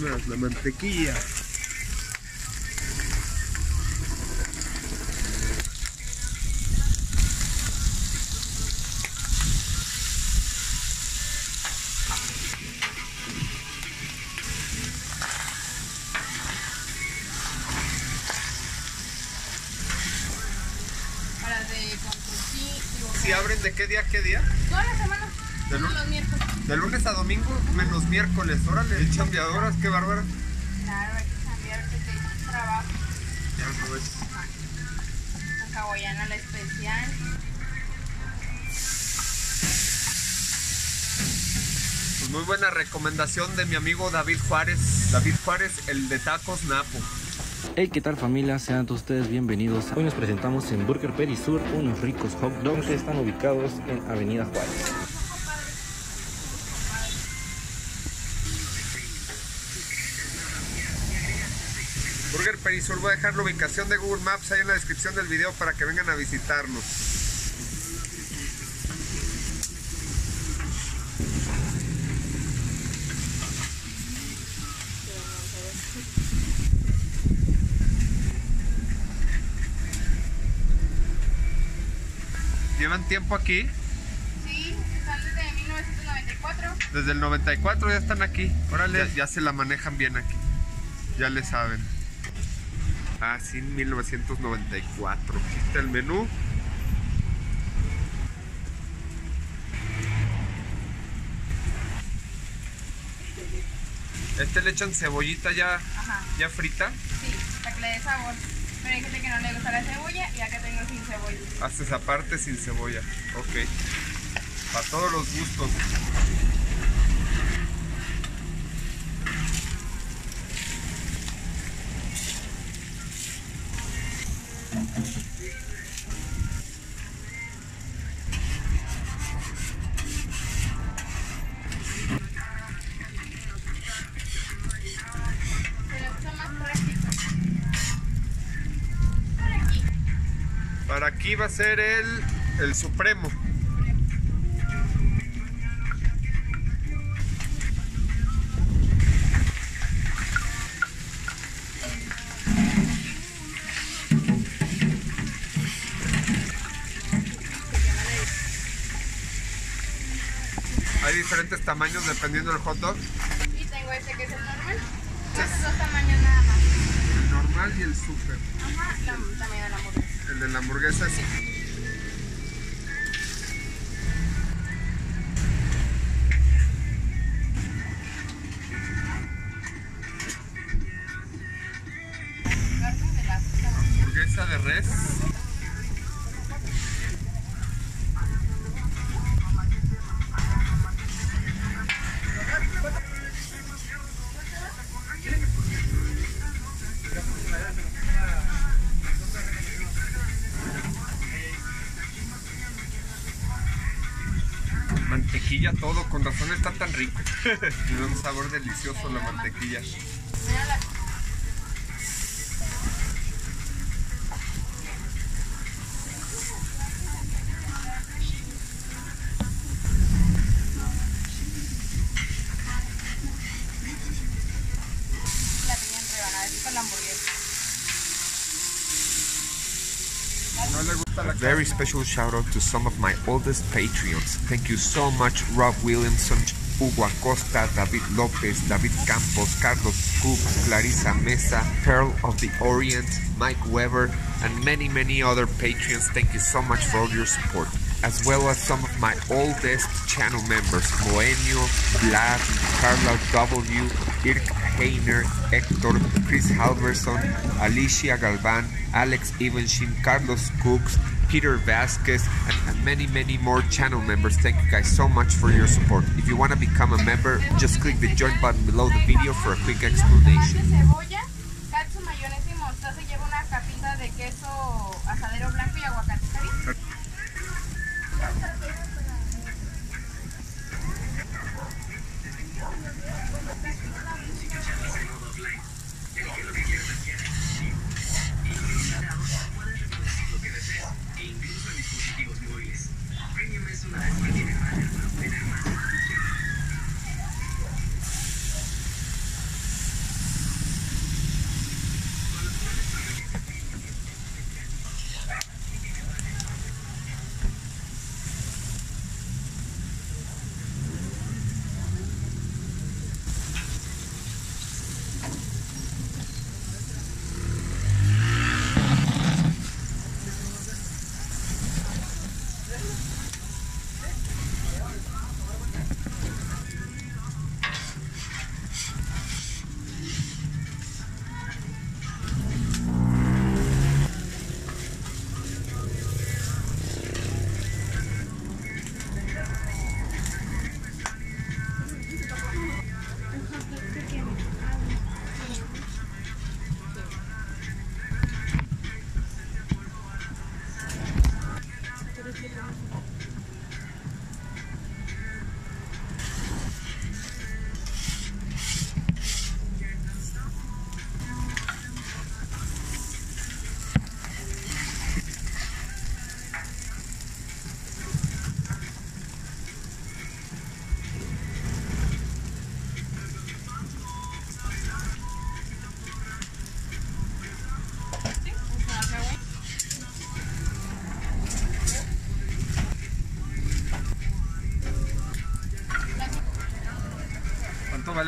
La mantequilla. Para de ¿Si abren de qué día a qué día? toda la semana, De todos lu- los miércoles. De lunes a domingo, menos miércoles. Órale, chambeadoras, qué bárbara. Claro, hay que cambiar que te trabajo. Ya no es. Con hawaiana la especial. Pues muy buena recomendación de mi amigo David Juárez. David Juárez, el de tacos Napo. Hey, ¿qué tal familia? Sean todos ustedes bienvenidos. Hoy nos presentamos en Burger Perisur unos ricos hot dogs que están ubicados en Avenida Juárez. Burger Perisur, voy a dejar la ubicación de Google Maps ahí en la descripción del video para que vengan a visitarnos. ¿Llevan tiempo aquí? Sí, están desde 1994. Desde el 94 ya están aquí. Órale, ya, ya se la manejan bien aquí. Ya le saben. Ah, sí, 1994. Aquí está el menú. Este le echan cebollita ya, Ajá, ya frita. sí, para que le dé sabor. Pero hay gente que no le gusta la cebolla y acá tengo sin cebolla. Haces aparte sin cebolla. Ok. Para todos los gustos. Pero está más práctico. Por aquí. Para aquí va a ser el, el supremo. Diferentes tamaños dependiendo del hot dog. Y tengo este que es el normal. Estos dos tamaños nada más. El normal y el super. Ajá, la, también de la hamburguesa. El de la hamburguesa es Carne Mantequilla todo, con razón está tan rico. Tiene un sabor delicioso la mantequilla. La hamburguesa. La Very special shout out to some of my oldest Patreons. Thank you so much, Rob Williamson, Hugo Acosta, David Lopez, David Campos, Carlos Cook, Clarissa Mesa, Pearl of the Orient, Mike Weber, and many, many other Patreons. Thank you so much for all your support. As well as some of my oldest channel members, Moenio, Vlad, Carla W, Irk Heiner, Hector, Chris Halverson, Alicia Galvan, Alex Evenshim, Carlos Cooks, Peter Vasquez, and, and many, many more channel members. Thank you guys so much for your support. If you want to become a member, just click the join button below the video for a quick explanation.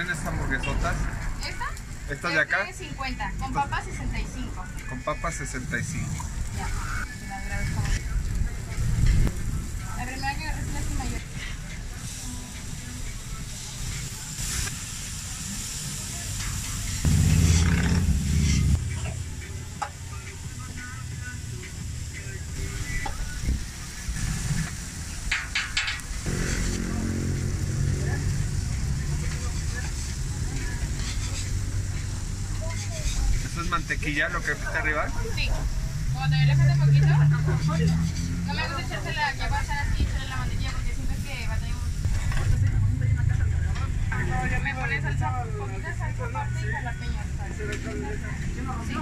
Valen estas hamburguesotas? ¿Esta? ¿Estas de acá? Este es 50, con papas 65. Con papas 65. Ya, te la agradezco. La primera que agarré es la que mayor. ¿Eso es mantequilla lo que está arriba? Sí. Como te le falta poquito, no me gusta echársela que va a estar así, echarle la mantequilla porque siento que va a tener mucho. Yo me pone salsa, poquita salsa aparte y jalapeño. Sí.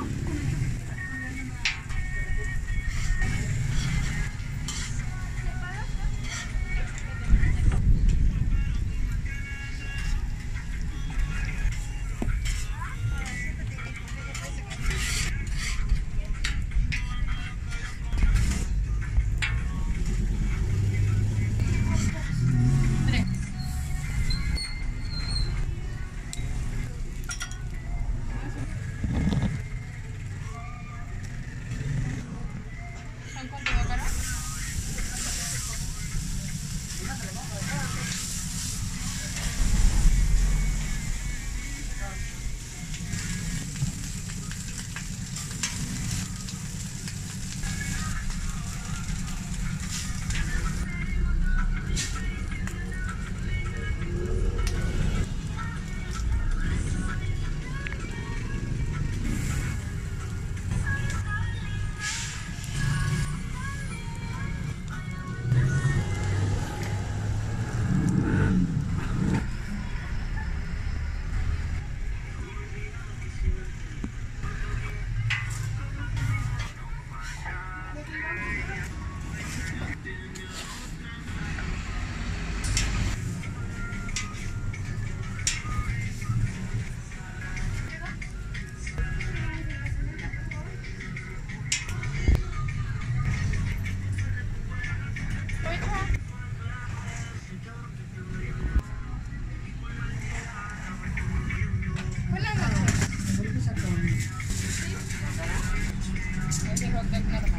Ese.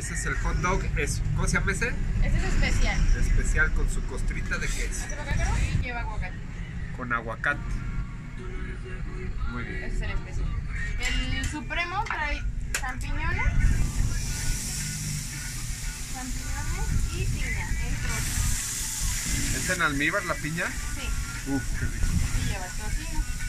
Ese es el hot dog. Es, ¿Cómo se llama ese? Este es especial. Especial con su costrita de queso. Y lleva aguacate. Con aguacate. Muy bien. Ese es el especial. El supremo trae champiñones. Champiñones y piña en trozos. ¿Es en almíbar la piña? Sí. Uf, qué rico. Y lleva tocino.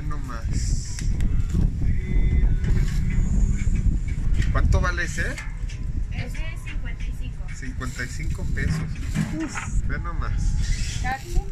Algo más? Ve nomás. ¿Cuánto vale ese? Ese es 55. 55 pesos. Uf, ve nomás. Katsu.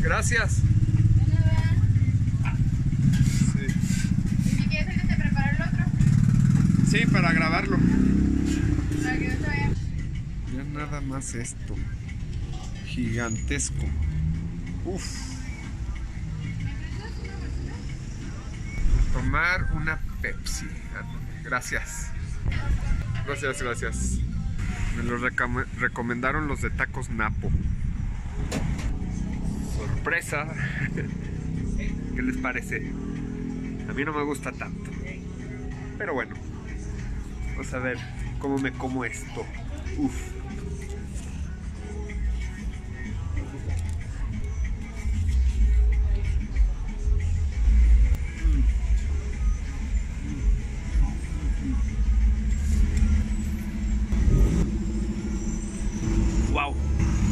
Gracias. De nada. Sí. ¿Y si quieres el que te preparo el otro? Sí, para grabarlo. Para que no se vaya. Ya nada más esto. Gigantesco. Uf. Tomar una Pepsi. Gracias. Gracias, gracias. Me lo recam- recomendaron los de tacos Napo. Sorpresa. ¿Qué les parece? A mí no me gusta tanto. Pero bueno. Vamos a ver cómo me como esto. Uf.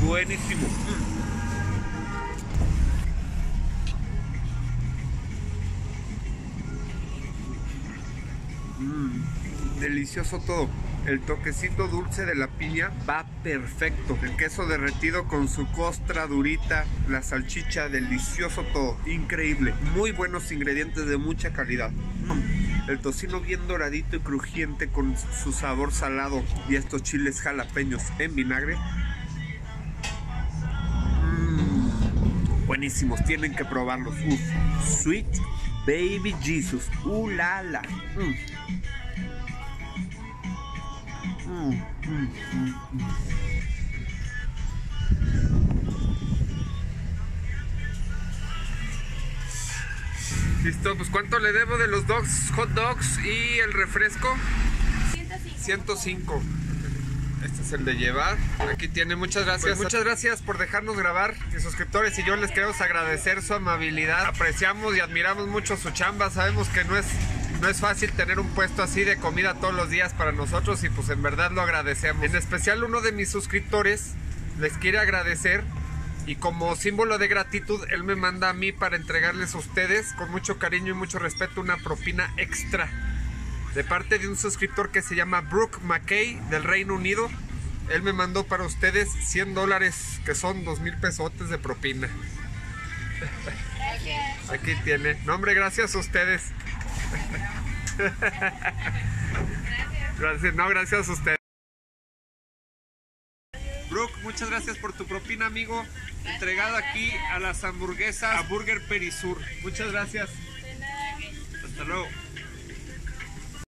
Buenísimo. Delicioso todo. El toquecito dulce de la piña va perfecto. El queso derretido con su costra durita, la salchicha, delicioso todo. Increíble. Muy buenos ingredientes de mucha calidad. El tocino bien doradito y crujiente con su sabor salado y estos chiles jalapeños en vinagre. Mm, buenísimos, tienen que probarlos. Sweet baby Jesus. Uh, la. Mm. Listo, pues ¿cuánto le debo de los dogs, hot dogs y el refresco? 105. 105. Este es el de llevar. Aquí tiene, muchas gracias. Pues muchas gracias por dejarnos grabar. Mis suscriptores y yo les queremos agradecer su amabilidad. Apreciamos y admiramos mucho su chamba. Sabemos que no es, no es fácil tener un puesto así de comida todos los días para nosotros y pues en verdad lo agradecemos. En especial uno de mis suscriptores les quiere agradecer y como símbolo de gratitud, él me manda a mí para entregarles a ustedes con mucho cariño y mucho respeto una propina extra de parte de un suscriptor que se llama Brooke McKay del Reino Unido. Él me mandó para ustedes 100 dólares, que son 2 mil pesotes de propina. Gracias. Aquí tiene. No, hombre, gracias a ustedes. Gracias, no, gracias a ustedes. Brooke, muchas gracias por tu propina, amigo. Entregado aquí a las hamburguesas a Burger Perisur. Muchas gracias. De nada. Hasta luego.